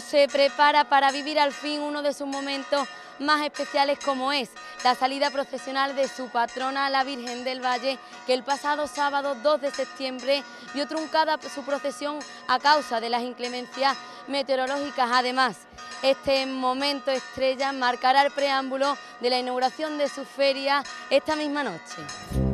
Se prepara para vivir al fin uno de sus momentos más especiales como es la salida procesional de su patrona, la Virgen del Valle, que el pasado sábado 2 de septiembre vio truncada su procesión a causa de las inclemencias meteorológicas. Además, este momento estrella marcará el preámbulo de la inauguración de su feria esta misma noche.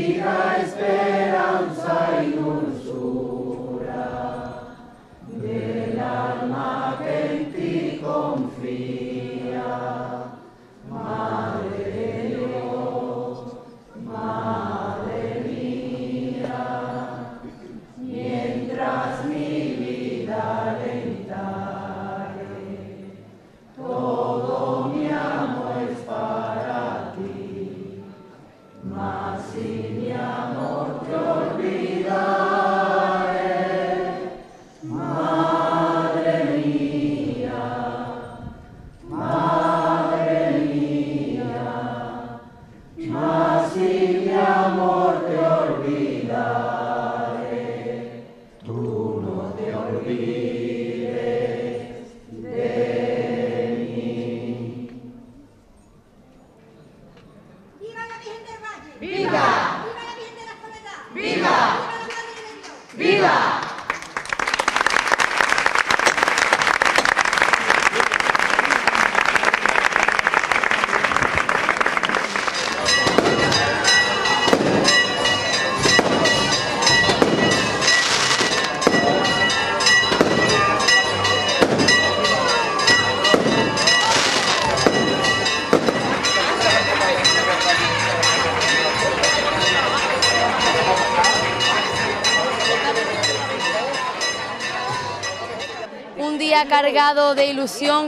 Diga esperanza y un sur.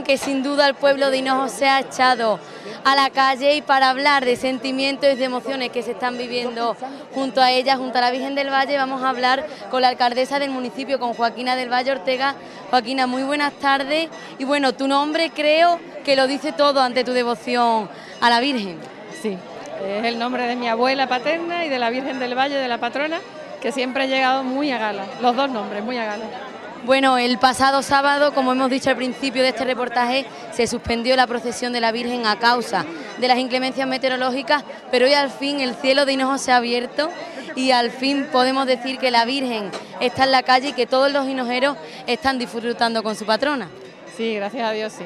Que sin duda el pueblo de Hinojo se ha echado a la calle y para hablar de sentimientos y de emociones que se están viviendo junto a ella, junto a la Virgen del Valle, vamos a hablar con la alcaldesa del municipio, con Joaquina del Valle Ortega. Joaquina, muy buenas tardes y bueno, tu nombre creo que lo dice todo ante tu devoción a la Virgen. Sí, es el nombre de mi abuela paterna y de la Virgen del Valle, de la patrona, que siempre ha llegado muy a gala, los dos nombres, muy a gala. Bueno, el pasado sábado, como hemos dicho al principio de este reportaje, se suspendió la procesión de la Virgen a causa de las inclemencias meteorológicas, pero hoy al fin el cielo de Hinojo se ha abierto y al fin podemos decir que la Virgen está en la calle y que todos los hinojeros están disfrutando con su patrona. Sí, gracias a Dios, sí.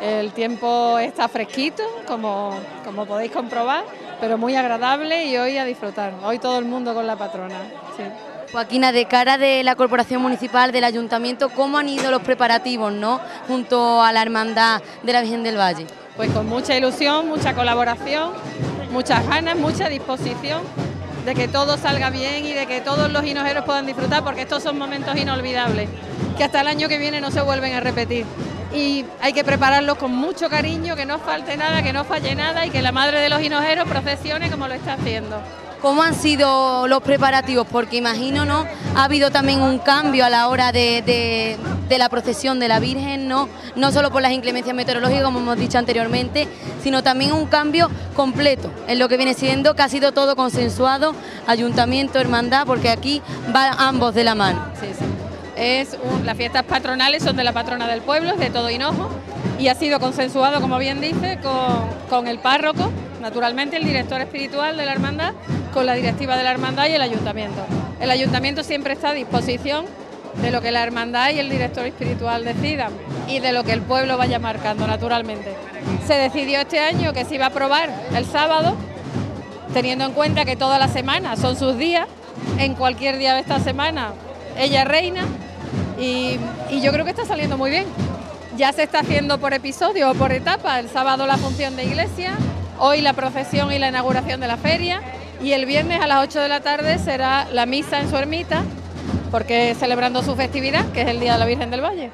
El tiempo está fresquito, como, como podéis comprobar, pero muy agradable y hoy a disfrutar. Hoy todo el mundo con la patrona. Sí. Joaquina, de cara de la Corporación Municipal, del Ayuntamiento, ¿cómo han ido los preparativos ¿no? junto a la Hermandad de la Virgen del Valle? Pues con mucha ilusión, mucha colaboración, muchas ganas, mucha disposición de que todo salga bien y de que todos los hinojeros puedan disfrutar, porque estos son momentos inolvidables, que hasta el año que viene no se vuelven a repetir. Y hay que prepararlos con mucho cariño, que no falte nada, que no falle nada y que la Madre de los Hinojeros procesione como lo está haciendo. ¿Cómo han sido los preparativos? Porque imagino, ¿no? Ha habido también un cambio a la hora de, la procesión de la Virgen, ¿no? No solo por las inclemencias meteorológicas, como hemos dicho anteriormente, sino también un cambio completo en lo que viene siendo, que ha sido todo consensuado, ayuntamiento, hermandad, porque aquí van ambos de la mano. Sí, sí. Es las fiestas patronales son de la patrona del pueblo, es de todo Hinojo, y ha sido consensuado, como bien dice, con, con el párroco, naturalmente el director espiritual de la hermandad con la directiva de la hermandad y el ayuntamiento. El ayuntamiento siempre está a disposición de lo que la hermandad y el director espiritual decidan y de lo que el pueblo vaya marcando naturalmente. Se decidió este año que se iba a aprobar el sábado, teniendo en cuenta que toda la semana son sus días, en cualquier día de esta semana ella reina y, yo creo que está saliendo muy bien. Ya se está haciendo por episodio o por etapa, el sábado la función de iglesia, hoy la procesión y la inauguración de la feria y el viernes a las 8 de la tarde será la misa en su ermita, porque celebrando su festividad, que es el Día de la Virgen del Valle.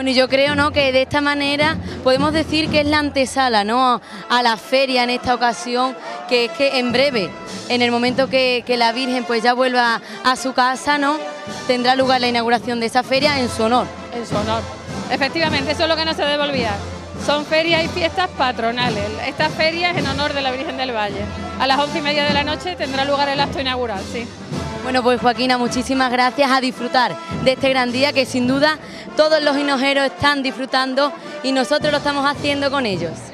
Bueno, yo creo ¿no? que de esta manera podemos decir que es la antesala ¿no? a la feria en esta ocasión, que es que en breve, en el momento que, la Virgen pues ya vuelva a su casa, ¿no? tendrá lugar la inauguración de esa feria en su honor. En su honor. Efectivamente, eso es lo que no se debe olvidar. Son ferias y fiestas patronales. Esta feria es en honor de la Virgen del Valle. A las once y media de la noche tendrá lugar el acto inaugural, sí. Bueno, pues Joaquina, muchísimas gracias a disfrutar de este gran día que sin duda todos los hinojeros están disfrutando y nosotros lo estamos haciendo con ellos.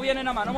Así tal como viene nada más, no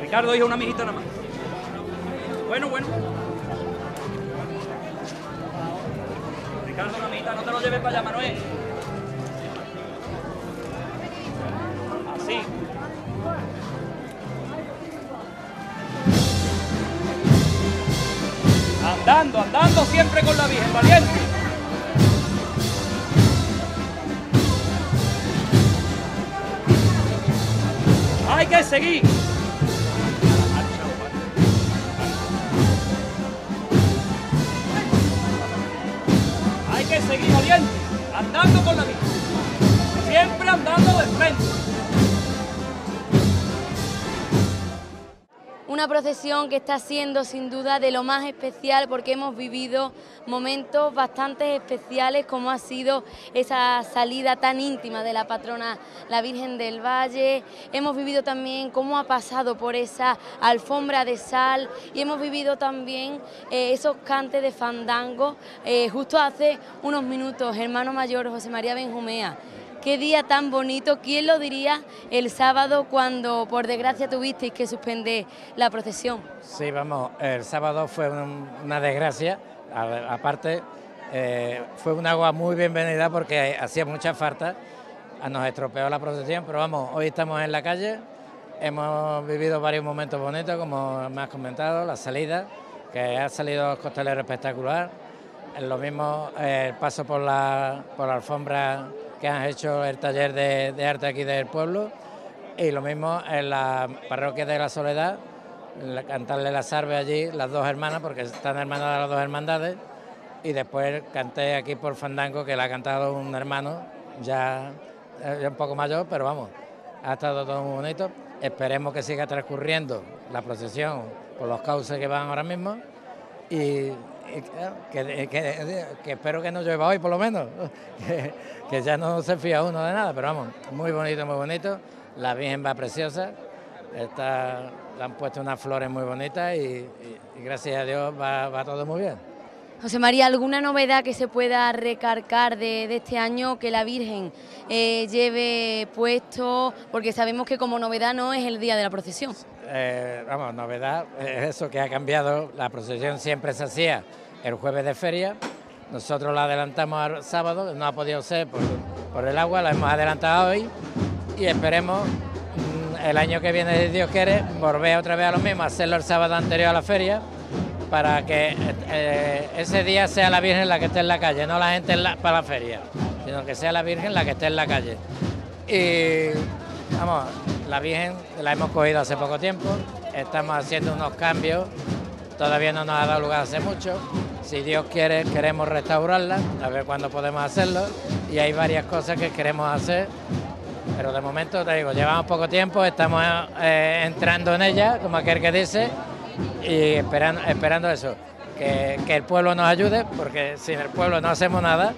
Ricardo una amiguita nada más. Bueno, bueno. Ricardo, una amiguita, no te lo lleves para allá, Manuel. Así. Andando, andando siempre con la Virgen, valiente. Seguir procesión que está siendo sin duda de lo más especial porque hemos vivido momentos bastante especiales como ha sido esa salida tan íntima de la patrona la Virgen del Valle. Hemos vivido también cómo ha pasado por esa alfombra de sal y hemos vivido también eh, esos cantes de fandango. Eh, justo hace unos minutos, hermano mayor José María Benjumea Qué día tan bonito, ¿quién lo diría el sábado cuando por desgracia tuvisteis que suspender la procesión? Sí, vamos, el sábado fue una desgracia, aparte eh, fue un agua muy bienvenida porque hacía mucha falta, nos estropeó la procesión, pero vamos, hoy estamos en la calle, hemos vivido varios momentos bonitos, como me has comentado, la salida, que ha salido costalero espectacular, lo mismo eh, el paso por la, por la alfombra que han hecho el taller de, arte aquí del pueblo. Y lo mismo en la parroquia de la Soledad, cantarle la sarve allí, las dos hermanas, porque están hermanadas las dos hermandades, y después canté aquí por Fandango, que la ha cantado un hermano, ya, ya un poco mayor, pero vamos, ha estado todo muy bonito. Esperemos que siga transcurriendo la procesión por los cauces que van ahora mismo. Y, que, espero que no llueva hoy por lo menos, que, ya no se fía uno de nada, pero vamos, muy bonito, muy bonito, la Virgen va preciosa, está, le han puesto unas flores muy bonitas y, gracias a Dios va, todo muy bien. José María, ¿alguna novedad que se pueda recargar de, este año que la Virgen eh, lleve puesto? Porque sabemos que como novedad no es el día de la procesión. Eh, vamos, novedad es eso que ha cambiado. La procesión siempre se hacía el jueves de feria. Nosotros la adelantamos al sábado, no ha podido ser por, el agua, la hemos adelantado hoy y esperemos mm, el año que viene, si Dios quiere, volver otra vez a lo mismo, hacerlo el sábado anterior a la feria para que eh, ese día sea la Virgen la que esté en la calle, no la gente para la feria, sino que sea la Virgen la que esté en la calle. Y vamos, la Virgen la hemos cogido hace poco tiempo, estamos haciendo unos cambios, todavía no nos ha dado lugar hace mucho, si Dios quiere, queremos restaurarla, a ver cuándo podemos hacerlo. Y hay varias cosas que queremos hacer, pero de momento te digo, llevamos poco tiempo, estamos eh, entrando en ella, como aquel que dice, y esperando, esperando eso, que, el pueblo nos ayude, porque sin el pueblo no hacemos nada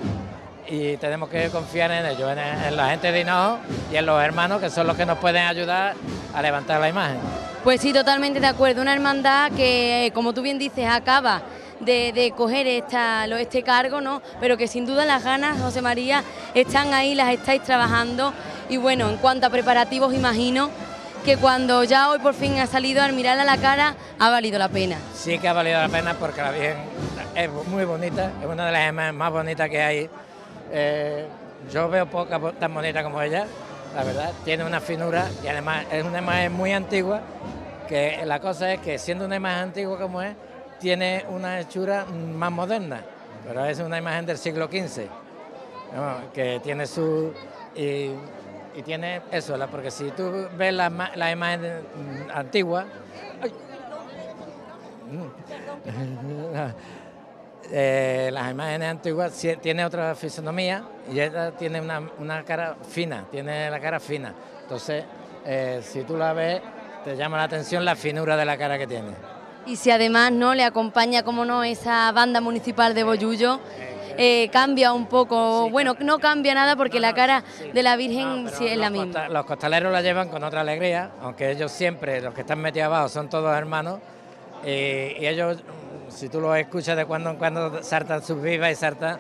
y tenemos que confiar en ellos, en, la gente de Hinojo y en los hermanos que son los que nos pueden ayudar a levantar la imagen. Pues sí, totalmente de acuerdo. Una hermandad que, como tú bien dices, acaba de, coger esta, este cargo, ¿no? Pero que sin duda las ganas, José María, están ahí, las estáis trabajando. Y bueno, en cuanto a preparativos, imagino que cuando ya hoy por fin ha salido al mirarla a la cara, ha valido la pena. Sí que ha valido la pena porque la Virgen es muy bonita, es una de las más bonitas que hay. Eh, yo veo poca tan bonita como ella, la verdad. Tiene una finura y además es una imagen muy antigua, que la cosa es que siendo una imagen antigua como es, tiene una hechura más moderna, pero es una imagen del siglo XV, que tiene su... Y, tiene eso, porque si tú ves la, la imagen antigua... Eh, las imágenes antiguas tiene otra fisonomía y ella tiene una, cara fina, tiene la cara fina. Entonces, eh, si tú la ves, te llama la atención la finura de la cara que tiene. Y si además no le acompaña, como no, esa banda municipal de Boyullo, eh, cambia un poco, bueno, no cambia nada porque la cara de la Virgen sí es la misma. los costaleros la llevan con otra alegría, aunque ellos siempre, los que están metidos abajo, son todos hermanos, y ellos, si tú los escuchas de cuando en cuando, saltan sus vivas y saltan,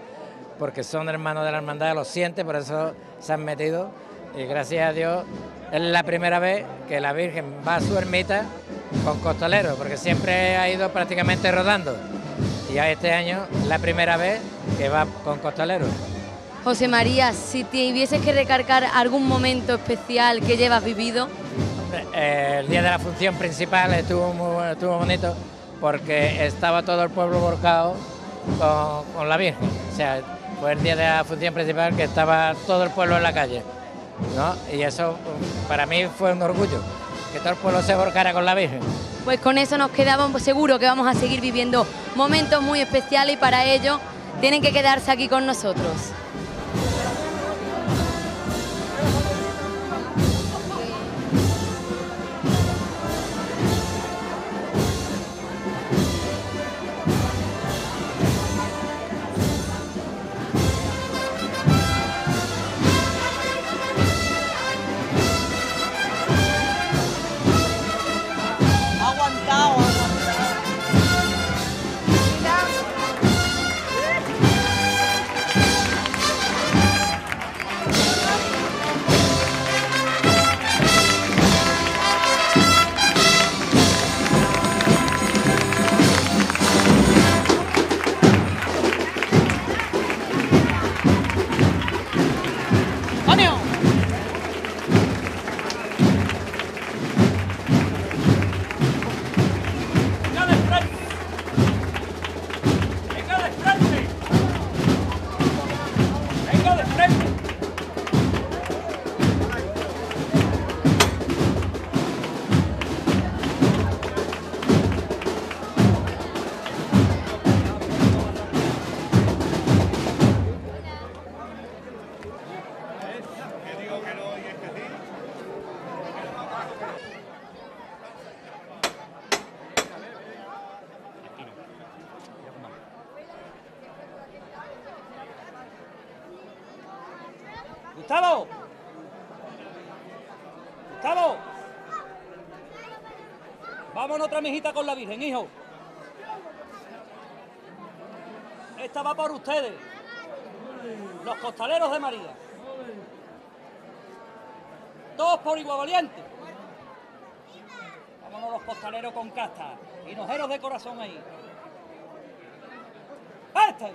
porque son hermanos de la hermandad, lo sienten, por eso se han metido, y gracias a Dios es la primera vez que la Virgen va a su ermita con costaleros, porque siempre ha ido prácticamente rodando. Y ya este año es la primera vez que va con costaleros. José María, si te hubieses que recargar algún momento especial que llevas vivido. Eh, el día de la función principal estuvo, muy, estuvo bonito porque estaba todo el pueblo volcado con, la Virgen. O sea, fue el día de la función principal que estaba todo el pueblo en la calle. Y eso para mí fue un orgullo que todo el pueblo se volcara con la Virgen. Pues con eso nos quedamos seguro que vamos a seguir viviendo momentos muy especiales y para ello tienen que quedarse aquí con nosotros. Con la Virgen, hijo. Esta va por ustedes. Los costaleros de María. Todos por igual valiente. Vámonos los costaleros con casta. Hinojeros de corazón ahí. ¡Este!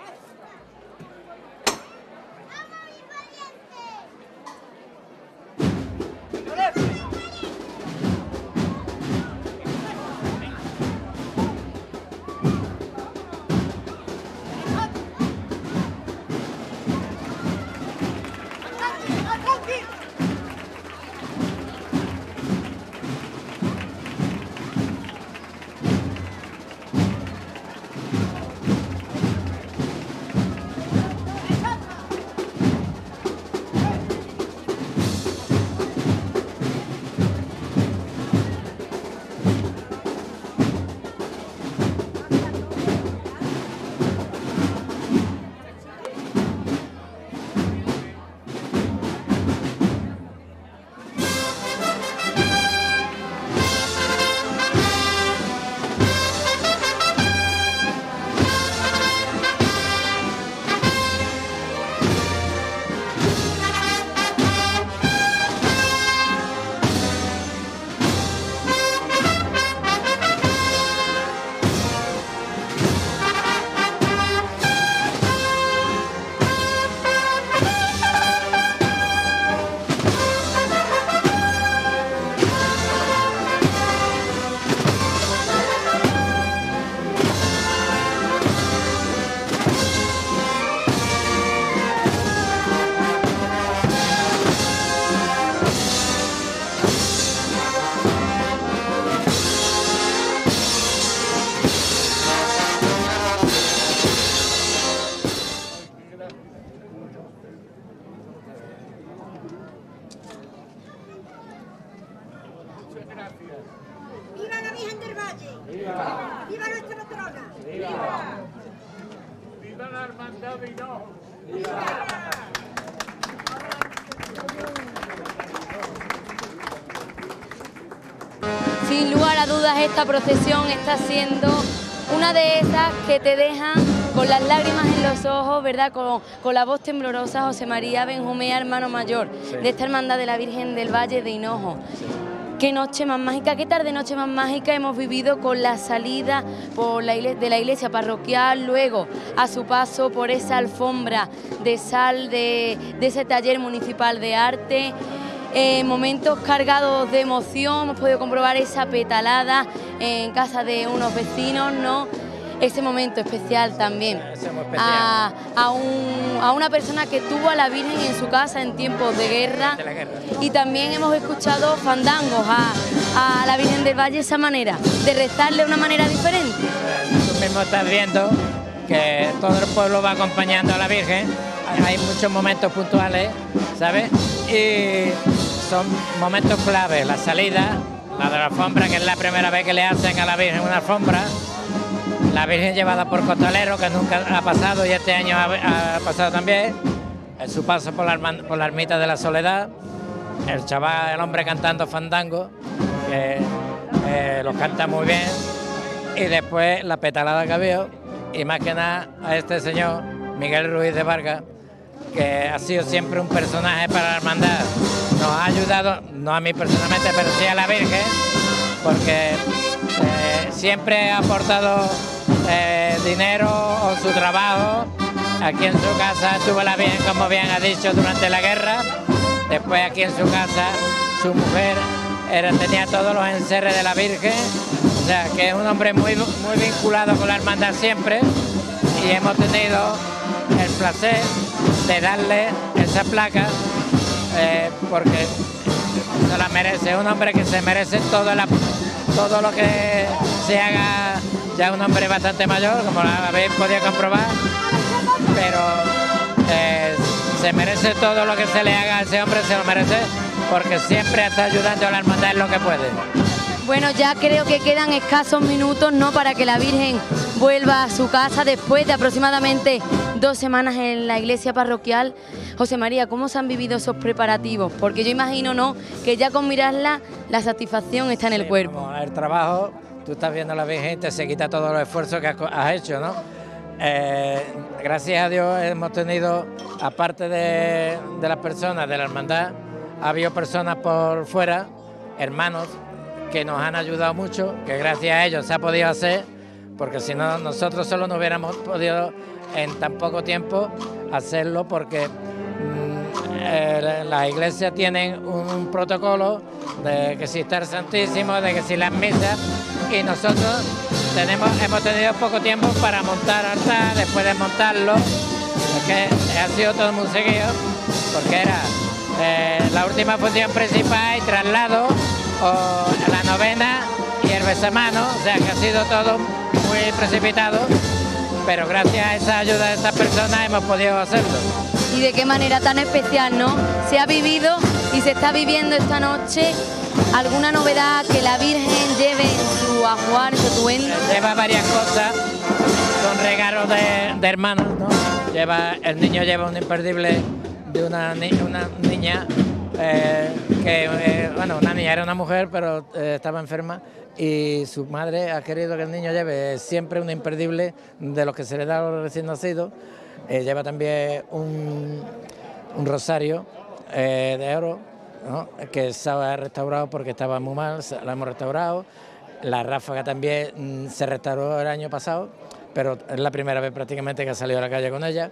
Procesión está siendo una de esas que te dejan con las lágrimas en los ojos, ¿verdad? Con, con la voz temblorosa José María Benjumea, hermano mayor de esta hermandad de la Virgen del Valle de Hinojo. Qué noche más mágica, qué tarde noche más mágica hemos vivido con la salida por la de la iglesia parroquial, luego a su paso por esa alfombra de sal de, de ese taller municipal de arte. Eh, momentos cargados de emoción, hemos podido comprobar esa petalada en casa de unos vecinos, ¿no? Ese momento especial también a, a un- a una persona que tuvo a la Virgen en su casa en tiempos de guerra. Y también hemos escuchado fandangos a, a la Virgen del Valle esa manera, de rezarle de una manera diferente. Tú mismo estás viendo que todo el pueblo va acompañando a la Virgen. Hay muchos momentos puntuales, ¿sabes? Y son momentos claves. La salida, la de la alfombra, que es la primera vez que le hacen a la Virgen una alfombra. La Virgen llevada por costalero, que nunca ha pasado y este año ha, pasado también. En su paso por la, por la ermita de la Soledad. El chaval, el hombre cantando fandango, que eh, los canta muy bien y después la petalada que había y más que nada a este señor Miguel Ruiz de Vargas que ha sido siempre un personaje para la hermandad. Nos ha ayudado no a mí personalmente pero sí a la Virgen porque eh, siempre ha aportado eh, dinero o su trabajo. Aquí en su casa estuvo la Virgen como bien ha dicho durante la guerra. Después aquí en su casa su mujer tenía todos los encerres de la Virgen. O sea, que es un hombre muy, muy vinculado con la hermandad siempre. Y hemos tenido el placer de darle esa placa eh, porque se la merece, un hombre que se merece todo, la- todo lo que se haga, ya un hombre bastante mayor, como habéis podido comprobar, pero eh, se merece todo lo que se le haga a ese hombre, se lo merece porque siempre está ayudando a la hermandad en lo que puede. Bueno, ya creo que quedan escasos minutos, ¿no? Para que la Virgen vuelva a su casa después de aproximadamente dos semanas en la iglesia parroquial. José María, ¿cómo se han vivido esos preparativos? Porque yo imagino, ¿no?, que ya con mirarla la satisfacción está en el Sí, cuerpo. vamos, el trabajo, tú estás viendo a la Virgen te se quita todos los esfuerzos que has hecho, ¿no? Eh, gracias a Dios hemos tenido, aparte de, de las personas de la hermandad, ha habido personas por fuera, hermanos, que nos han ayudado mucho, que gracias a ellos se ha podido hacer, porque si no, nosotros solo no hubiéramos podido en tan poco tiempo hacerlo, porque mm, eh, las iglesias tienen un protocolo de que si está el Santísimo, de que si las misas, y nosotros tenemos, hemos tenido poco tiempo para montar altar, después de montarlo, es que ha sido todo muy seguido, porque era eh, la última función principal y traslado, o la novena y el besamano, o sea que ha sido todo muy precipitado, pero gracias a esa ayuda de estas personas hemos podido hacerlo. Y de qué manera tan especial, ¿no? Se ha vivido y se está viviendo esta noche alguna novedad que la Virgen lleve en su ajuar, en su atuendo. Lleva varias cosas, son regalos de, de hermanos, ¿no? Lleva, el niño lleva un imperdible de una, ni- una niña eh, que, eh, bueno, una niña era una mujer, pero eh, estaba enferma y su madre ha querido que el niño lleve siempre un imperdible de los que se le da a los recién nacidos. Lleva también un, un rosario de oro, que estaba restaurado porque estaba muy mal, se- lo hemos restaurado. La ráfaga también mm, se restauró el año pasado, pero es la primera vez prácticamente que ha salido a la calle con ella.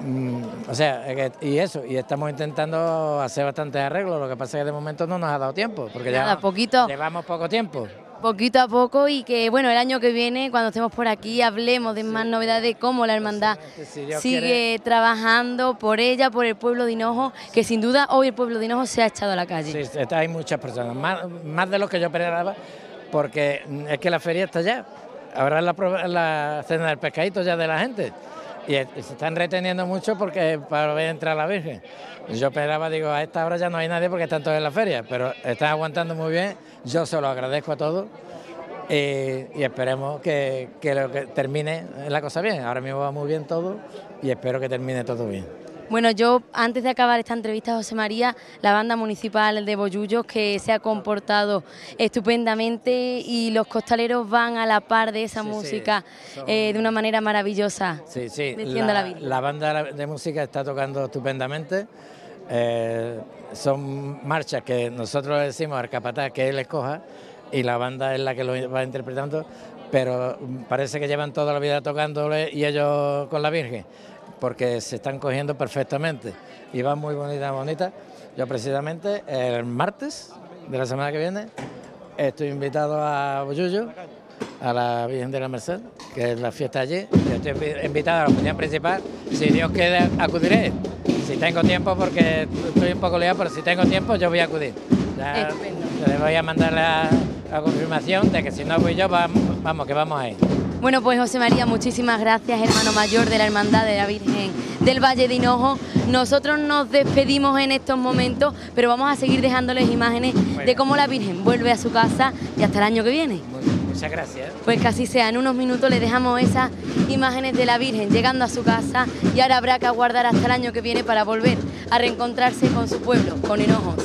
Mm, O sea, y eso, y estamos intentando hacer bastantes arreglos, lo que pasa es que de momento no nos ha dado tiempo, porque Nada, llevamos- poquito. llevamos poco tiempo. poquito a poco y que bueno el año que viene cuando estemos por aquí hablemos de más novedades de cómo la hermandad Si sigue quiere. trabajando por ella por el pueblo de Hinojo que sin duda hoy el pueblo de Hinojo se ha echado a la calle Sí, está- hay muchas personas, más, más de lo que yo esperaba, porque es que la feria está ya. Ahora es la, la cena del pescadito ya de la gente. Y, se están reteniendo mucho porque para ver entrar a la Virgen. Yo esperaba, digo, a esta hora ya no hay nadie porque están todos en la feria, pero están aguantando muy bien. Yo se lo agradezco a todos y esperemos que, que termine la cosa bien. Ahora mismo va muy bien todo y espero que termine todo bien. Bueno, yo antes de acabar esta entrevista, José María, la banda municipal de Bollullos que se ha comportado estupendamente y los costaleros van a la par de esa Sí, sí, música son- eh, de una manera maravillosa. Sí, sí. La, la la banda de música está tocando estupendamente. Eh, son marchas que nosotros decimos al capataz que él escoja y la banda es la que lo va interpretando, pero parece que llevan toda la vida tocándole y ellos con la Virgen, porque se están cogiendo perfectamente y van muy bonita, bonita. Yo precisamente el martes de la semana que viene estoy invitado a Bollullo, a la Virgen de la Merced, que es la fiesta allí. Yo estoy invi- invitado a la función principal. Si Dios quiere, acudiré. Si tengo tiempo, porque estoy un poco liado, pero si tengo tiempo, yo voy a acudir. Ya le voy a mandar la, la confirmación de que si no voy yo, vamos, vamos que vamos ahí. Bueno, pues José María, muchísimas gracias, hermano mayor de la Hermandad de la Virgen del Valle de Hinojo. Nosotros nos despedimos en estos momentos, pero vamos a seguir dejándoles imágenes de cómo la Virgen vuelve a su casa y hasta el año que viene. Mu- Muchas gracias. Pues así sea, en unos minutos les dejamos esas imágenes de la Virgen llegando a su casa y ahora habrá que aguardar hasta el año que viene para volver a reencontrarse con su pueblo, con Hinojos.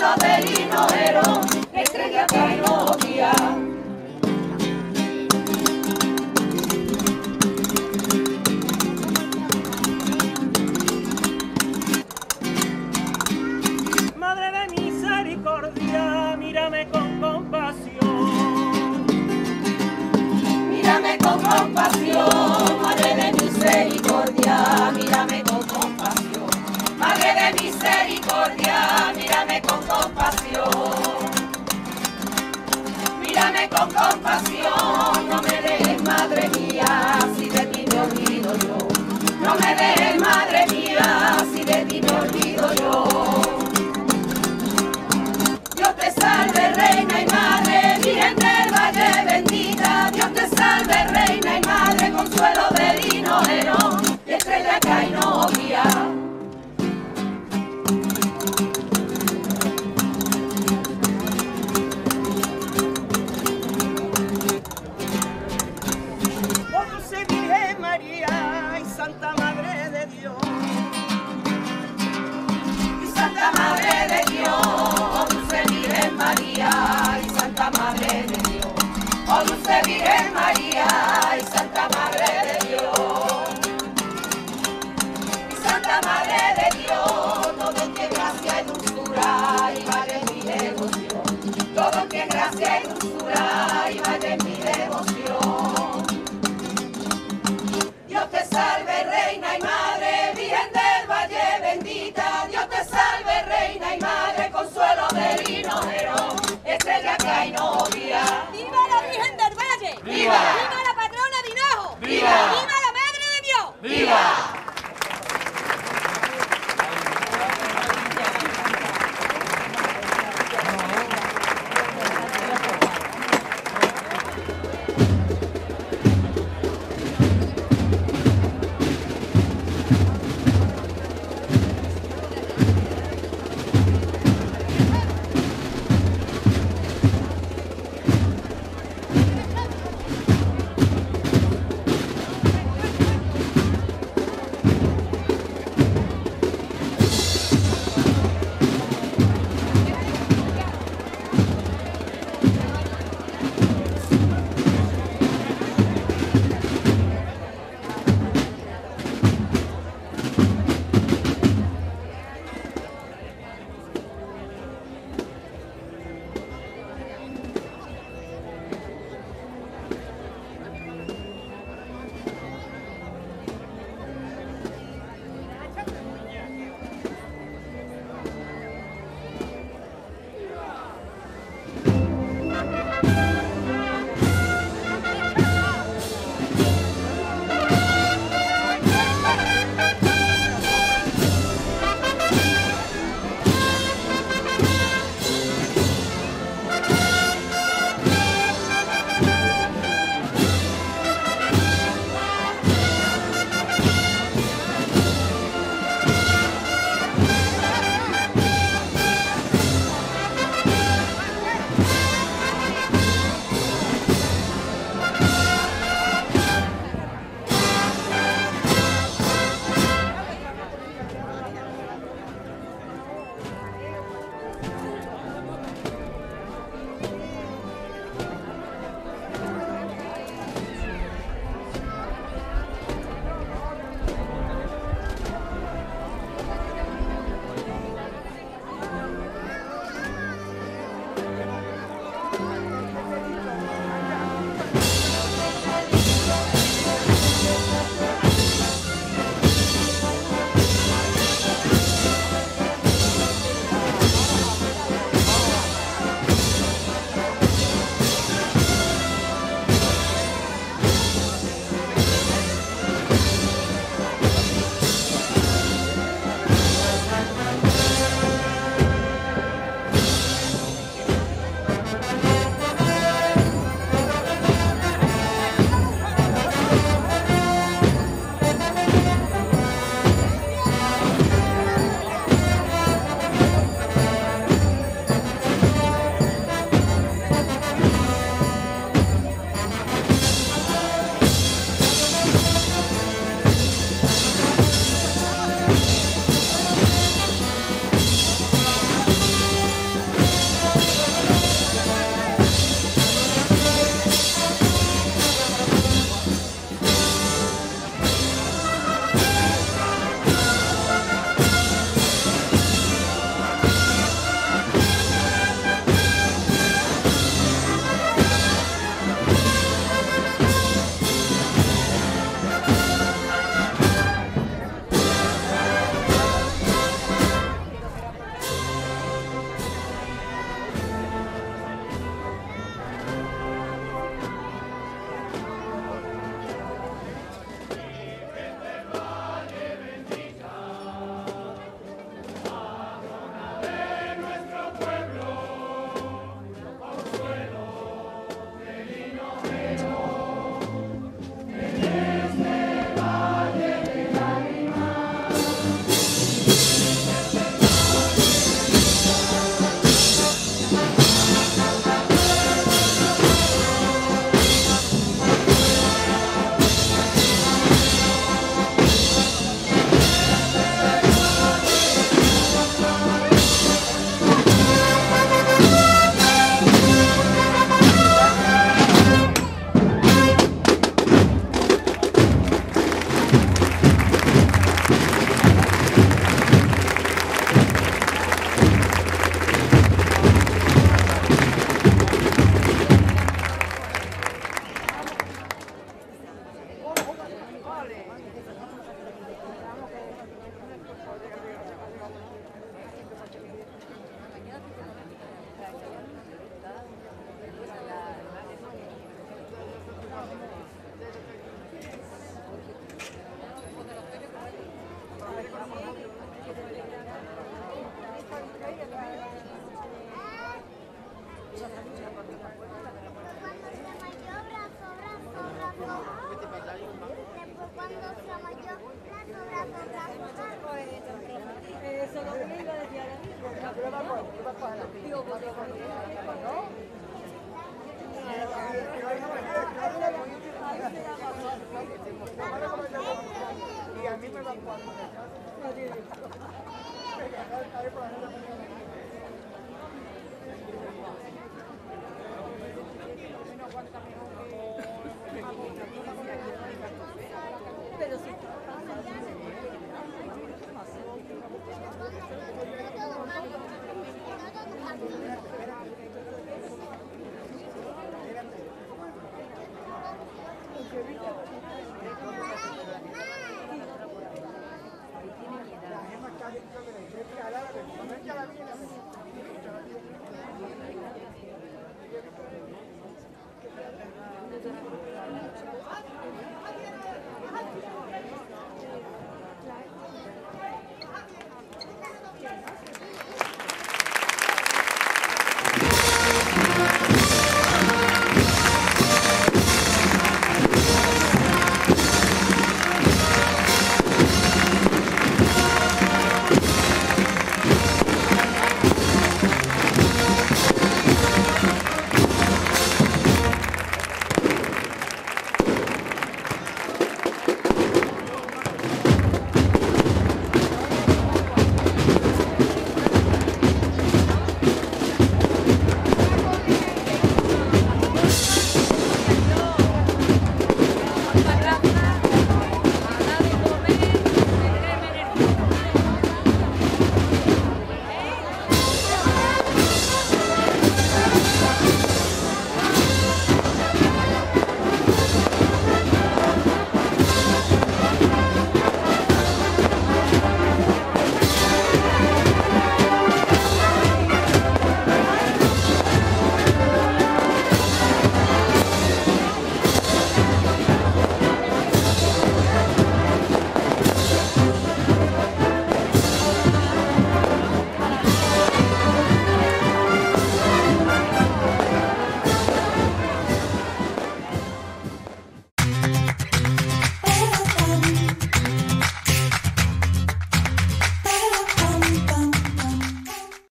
Madre,